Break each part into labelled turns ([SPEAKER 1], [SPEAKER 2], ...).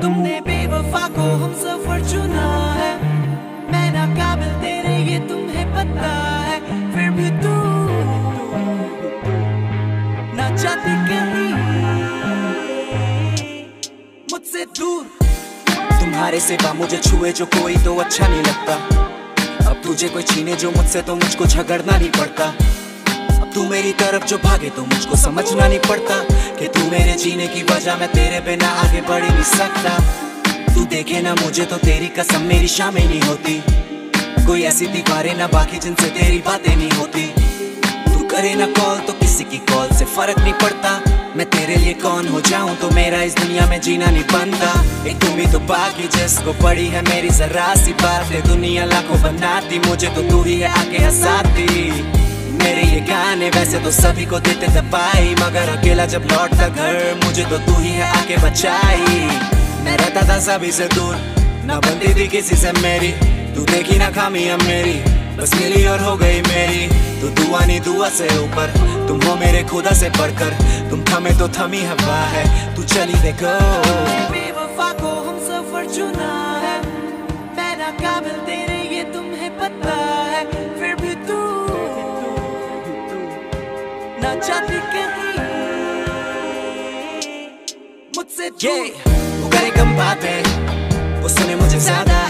[SPEAKER 1] तुमने बेवफा को हम सफ़र चुना है। मैं ना काबिल तेरे ये तुम्हें पता है। फिर भी तू ना चाहती कहीं मुझसे दूर।
[SPEAKER 2] तुम्हारे सिवा मुझे छुए जो कोई तो अच्छा नहीं लगता। अब तुझे कोई छीने जो मुझसे तो मुझको झगड़ना नहीं पड़ता। अब तू मेरी तरफ़ जो भागे तो मुझको समझना नहीं पड़ता कि तू मेरे जीने की वजह मैं तेरे बिना आगे बढ़ ही नहीं सकता। तू देखे ना मुझे तो तेरी कसम मेरी शामिल नहीं होती। कोई ऐसी दीवारें ना बाकी जिनसे तेरी बातें नहीं होती। तू करे ना कॉल तो किसी की कॉल से फ़र्क नहीं पड़ता। मैं तेरे लिए कौन हो जाऊँ? तो मेरा इस दुनिया में जीना नहीं बनता। एक तुम ही तो बाकी जिसको पड़ी है मेरी जरा सी बात। है दुनिया लाखों बनाती, मुझे तो तू ही है आके हंसाती। मेरे ये गाने वैसे तो सभी को देते दबाई। मगर अकेला जब लौटता घर, मुझे तो तू ही है आके बचाई। मैं रहता था सभी से दूर, ना बनती थी किसी से मेरी। तू देखी ना खामी अब मेरी, बस मिली और हो गई मेरी। तू दुआ नहीं दुआ से ऊपर। तुम हो मेरे खुदा से बढ़कर। तुम थमे तो थमी हवा है। तू चली देखो।
[SPEAKER 1] बेवफा को हम सफ़र चुना है। मैं तेरे ये तुम्हें पता है। फिर भी तू ना चाहती कहीं। मुझसे
[SPEAKER 2] ये वो करे कम बातें। वो सुने मुझे ज़्यादा।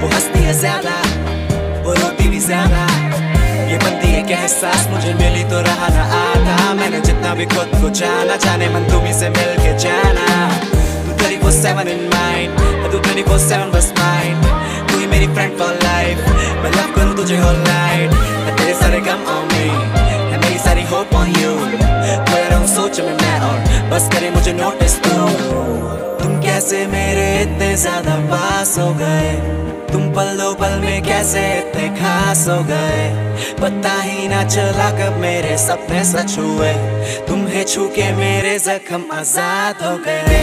[SPEAKER 2] वो हंसती है ज़्यादा। वो रोती भी ज़्यादा। ये बनती है, क्या एहसास मुझे मिली तो रहा ना आता मैंने जितना भी खुद को जाना, जाने मन तुम से मिल के जाना। तू तेरी वो सेवन इन माइंड तू तेरी वो सेवन बस माइंड तू ही मेरी फ्रेंड फॉर लाइफ मैं लव करूँ तुझे होल नाइट तेरे सारे गम ऑन मी है मेरी सारी होप ऑन यू खोया रहूँ सोच में मैं और, बस करे मुझे नोटिस तू। तुम कैसे मेरे इतने ज़्यादा पास हो गए। तुम पल दो पल में कैसे इतने खास हो गए? पता ही ना चला कब मेरे सपने सच हुए। तुम्हें छू के मेरे जख्म आज़ाद हो गए।